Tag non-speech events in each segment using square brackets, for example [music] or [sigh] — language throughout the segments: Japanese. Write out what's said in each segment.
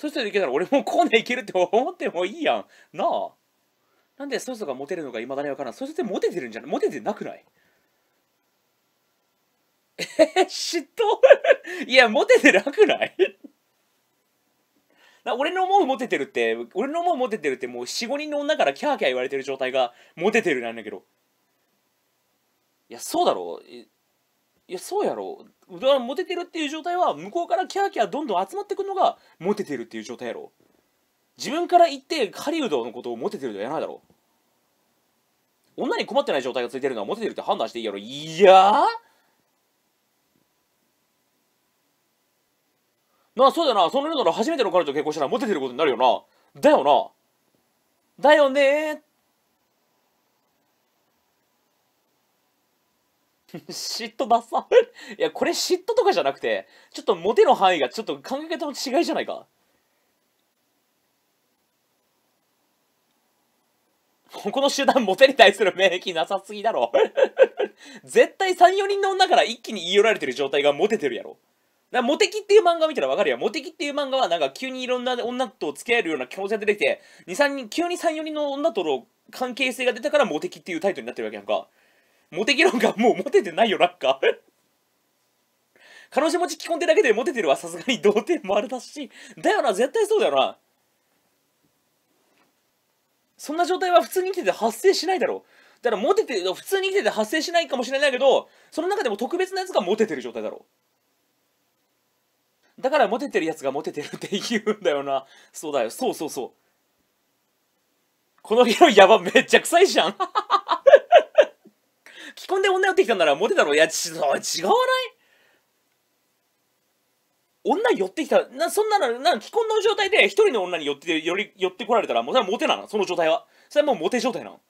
そいつといけたら俺もコーナーいけるって思ってもいいやん。なあ。なんでそいつがモテるのか未だにわからん。そいつってモテてるんじゃない？モテてなくない？え嫉妬？いやモテてなくない？な俺の思うモテてるって俺の思うモテてるってもう45人の女からキャーキャー言われてる状態がモテてるなんだけど。いやそうだろ。いいやそうやろ。だからモテてるっていう状態は向こうからキャーキャーどんどん集まってくるのがモテてるっていう状態やろ。自分から言って狩人のことをモテてるとはやらないだろ。女に困ってない状態がついてるのはモテてるって判断していいやろ。いやなあそうだな。その世な初めての彼女と結婚したらモテてることになるよな。だよな。だよね [laughs] 嫉妬ダサいやこれ嫉妬とかじゃなくてちょっとモテの範囲がちょっと考え方の違いじゃないかこの集団モテに対する免疫なさすぎだろ [laughs] 絶対34人の女から一気に言い寄られてる状態がモテてるやろだモテキっていう漫画見たらわかるよ。モテキっていう漫画はなんか急にいろんな女と付き合えるような気持ちが出てきて、2、3人、急に3、4人の女との関係性が出たからモテキっていうタイトルになってるわけやんか。モテキ論がもうモテてないよ、なんか。[laughs] 彼女持ち着込んでるだけでモテてるはさすがに童貞もあれだし、だよな、絶対そうだよな。そんな状態は普通に生きてて発生しないだろう。だからモテて、普通に生きてて発生しないかもしれないけど、その中でも特別なやつがモテてる状態だろう。だからモテてるやつがモテてるって言うんだよな。そうだよ。そうそうそう。この議論やば、めっちゃ臭いじゃん。[laughs] 着込んで女寄ってきたんならモテたろいや、ち、違わ。ない女寄ってきた。な、そんなの、なん、既婚の状態で一人の女に寄って寄り、寄ってこられたら、もうそれはモテなの？その状態は？それはもうモテ状態なの？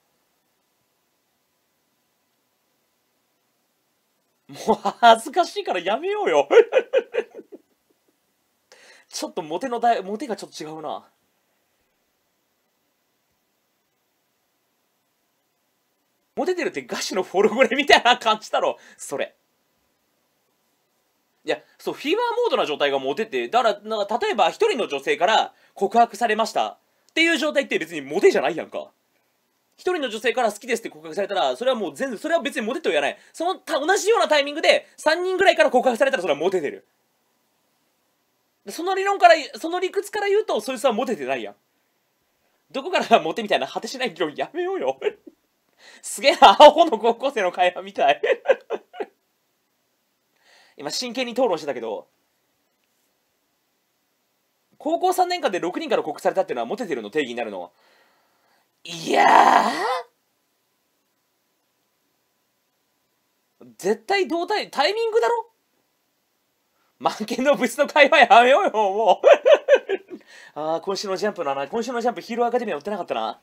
もう恥ずかしいからやめようよ。[laughs] ちょっとモテのだモテがちょっと違うな。モテてるってガシのフォルゴレみたいな感じだろ。それ。いや、そう、フィーバーモードな状態がモテて、だから、なんか例えば一人の女性から告白されましたっていう状態って別にモテじゃないやんか。一人の女性から好きですって告白されたら、それはもう全然、それは別にモテとは言わない。その同じようなタイミングで3人ぐらいから告白されたらそれはモテてる。その理論からその理屈から言うとそいつはモテてないやんどこからがモテみたいな果てしない議論やめようよすげえなアホの高校生の会話みたい [laughs] 今真剣に討論してたけど高校3年間で6人から告されたっていうのはモテてるの定義になるの？いや絶対同体タイミングだろ？負けの物の会話やめようよ、もう。[laughs] ああ、今週のジャンプのな、今週のジャンプヒーローアカデミア売ってなかったな。